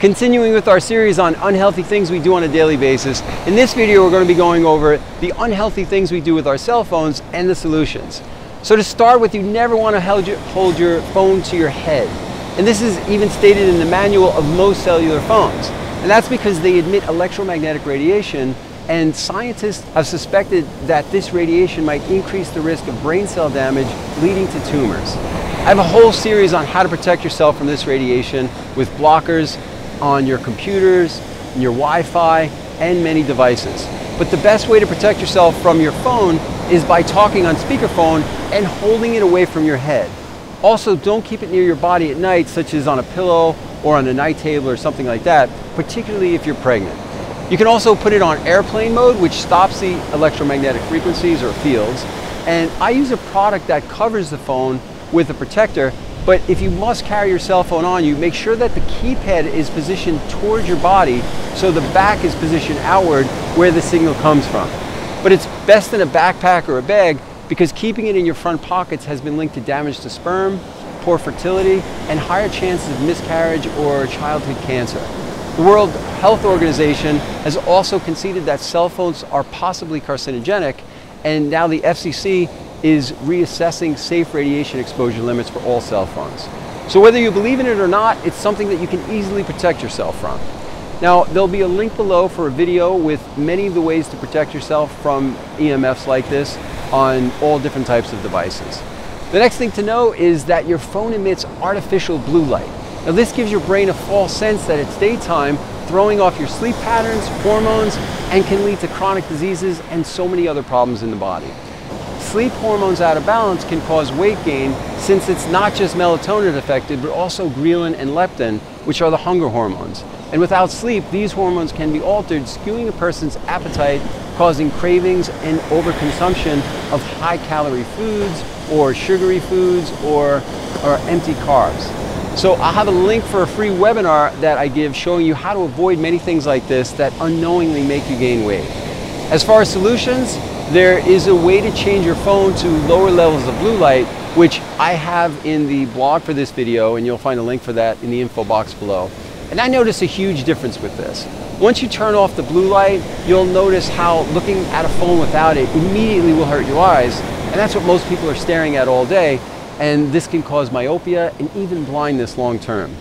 Continuing with our series on unhealthy things we do on a daily basis, in this video we're going to be going over the unhealthy things we do with our cell phones and the solutions. So to start with, you never want to hold your, phone to your head. And this is even stated in the manual of most cellular phones. And that's because they emit electromagnetic radiation and scientists have suspected that this radiation might increase the risk of brain cell damage leading to tumors. I have a whole series on how to protect yourself from this radiation with blockers on your computers, your Wi-Fi, and many devices. But the best way to protect yourself from your phone is by talking on speakerphone and holding it away from your head. Also, don't keep it near your body at night, such as on a pillow or on a night table or something like that, particularly if you're pregnant. You can also put it on airplane mode, which stops the electromagnetic frequencies or fields. And I use a product that covers the phone with a protector but if you must carry your cell phone on you, make sure that the keypad is positioned towards your body so the back is positioned outward where the signal comes from. But it's best in a backpack or a bag because keeping it in your front pockets has been linked to damage to sperm, poor fertility, and higher chances of miscarriage or childhood cancer. The World Health Organization has also conceded that cell phones are possibly carcinogenic, and now the FCC is reassessing safe radiation exposure limits for all cell phones. So whether you believe in it or not, it's something that you can easily protect yourself from. Now, there'll be a link below for a video with many of the ways to protect yourself from EMFs like this on all different types of devices. The next thing to know is that your phone emits artificial blue light. Now this gives your brain a false sense that it's daytime, throwing off your sleep patterns, hormones, and can lead to chronic diseases and so many other problems in the body sleep hormones out of balance can cause weight gain since it's not just melatonin affected, but also ghrelin and leptin, which are the hunger hormones. And without sleep, these hormones can be altered, skewing a person's appetite, causing cravings and overconsumption of high calorie foods or sugary foods or, or empty carbs. So I have a link for a free webinar that I give showing you how to avoid many things like this that unknowingly make you gain weight. As far as solutions, there is a way to change your phone to lower levels of blue light, which I have in the blog for this video, and you'll find a link for that in the info box below. And I noticed a huge difference with this. Once you turn off the blue light, you'll notice how looking at a phone without it immediately will hurt your eyes, and that's what most people are staring at all day, and this can cause myopia and even blindness long term.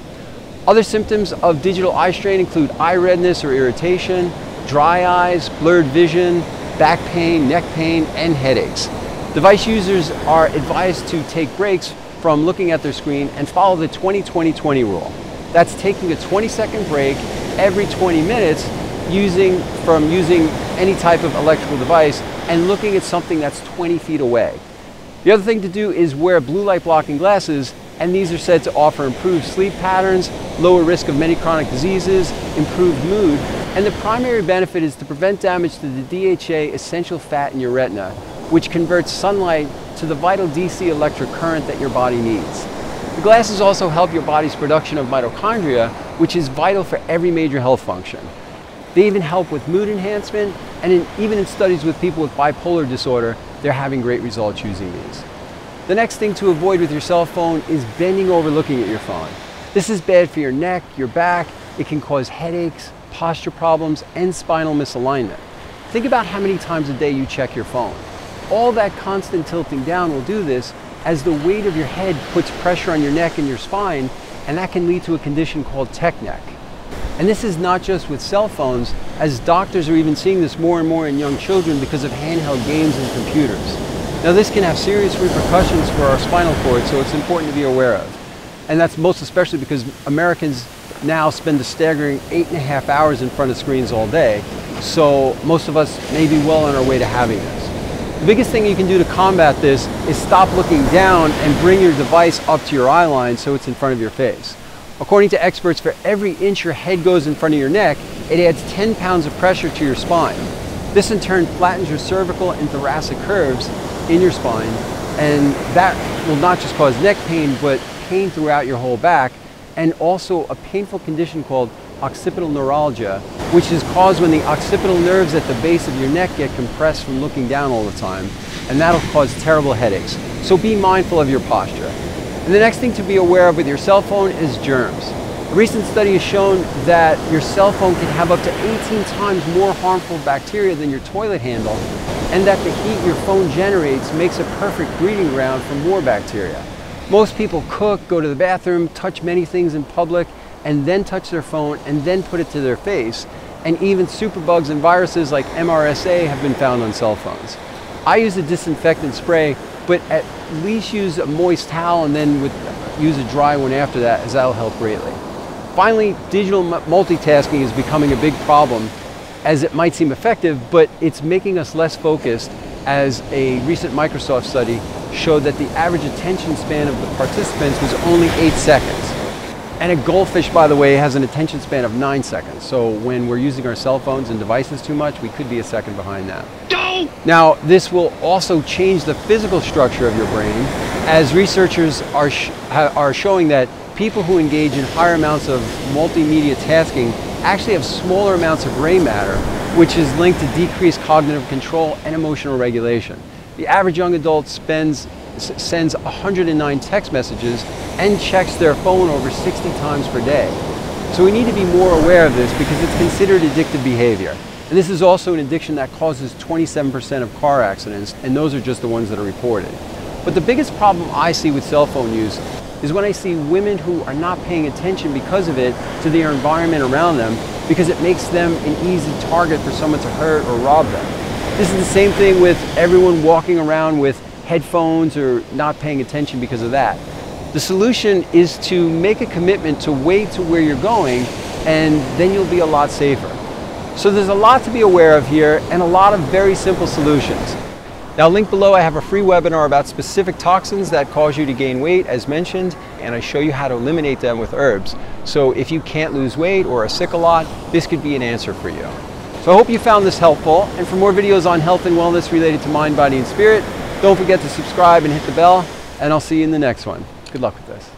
Other symptoms of digital eye strain include eye redness or irritation, dry eyes, blurred vision, back pain, neck pain, and headaches. Device users are advised to take breaks from looking at their screen and follow the 20-20-20 rule. That's taking a 20 second break every 20 minutes using from using any type of electrical device and looking at something that's 20 feet away. The other thing to do is wear blue light blocking glasses and these are said to offer improved sleep patterns, lower risk of many chronic diseases, improved mood, and the primary benefit is to prevent damage to the DHA essential fat in your retina, which converts sunlight to the vital DC electric current that your body needs. The glasses also help your body's production of mitochondria, which is vital for every major health function. They even help with mood enhancement, and in, even in studies with people with bipolar disorder, they're having great results using these. The next thing to avoid with your cell phone is bending over looking at your phone. This is bad for your neck, your back, it can cause headaches, posture problems, and spinal misalignment. Think about how many times a day you check your phone. All that constant tilting down will do this as the weight of your head puts pressure on your neck and your spine, and that can lead to a condition called tech neck. And this is not just with cell phones, as doctors are even seeing this more and more in young children because of handheld games and computers. Now this can have serious repercussions for our spinal cord, so it's important to be aware of. And that's most especially because Americans now spend a staggering eight and a half hours in front of screens all day. So most of us may be well on our way to having this. The biggest thing you can do to combat this is stop looking down and bring your device up to your eye line so it's in front of your face. According to experts, for every inch your head goes in front of your neck, it adds 10 pounds of pressure to your spine. This in turn flattens your cervical and thoracic curves in your spine, and that will not just cause neck pain, but pain throughout your whole back, and also a painful condition called occipital neuralgia, which is caused when the occipital nerves at the base of your neck get compressed from looking down all the time, and that'll cause terrible headaches. So be mindful of your posture. And the next thing to be aware of with your cell phone is germs. A recent study has shown that your cell phone can have up to 18 times more harmful bacteria than your toilet handle, and that the heat your phone generates makes a perfect breeding ground for more bacteria. Most people cook, go to the bathroom, touch many things in public, and then touch their phone and then put it to their face. And even superbugs and viruses like MRSA have been found on cell phones. I use a disinfectant spray, but at least use a moist towel and then with, use a dry one after that, as that'll help greatly. Finally, digital multitasking is becoming a big problem as it might seem effective, but it's making us less focused as a recent Microsoft study showed that the average attention span of the participants was only eight seconds. And a goldfish, by the way, has an attention span of nine seconds. So when we're using our cell phones and devices too much, we could be a second behind that. Now, this will also change the physical structure of your brain, as researchers are, sh are showing that people who engage in higher amounts of multimedia tasking actually have smaller amounts of gray matter, which is linked to decreased cognitive control and emotional regulation. The average young adult spends, sends 109 text messages and checks their phone over 60 times per day. So we need to be more aware of this because it's considered addictive behavior. And this is also an addiction that causes 27% of car accidents, and those are just the ones that are reported. But the biggest problem I see with cell phone use is when I see women who are not paying attention because of it to their environment around them because it makes them an easy target for someone to hurt or rob them. This is the same thing with everyone walking around with headphones or not paying attention because of that. The solution is to make a commitment to wait to where you're going and then you'll be a lot safer. So there's a lot to be aware of here and a lot of very simple solutions. Now link below I have a free webinar about specific toxins that cause you to gain weight as mentioned and I show you how to eliminate them with herbs. So if you can't lose weight or are sick a lot, this could be an answer for you. So I hope you found this helpful. And for more videos on health and wellness related to mind, body, and spirit, don't forget to subscribe and hit the bell. And I'll see you in the next one. Good luck with this.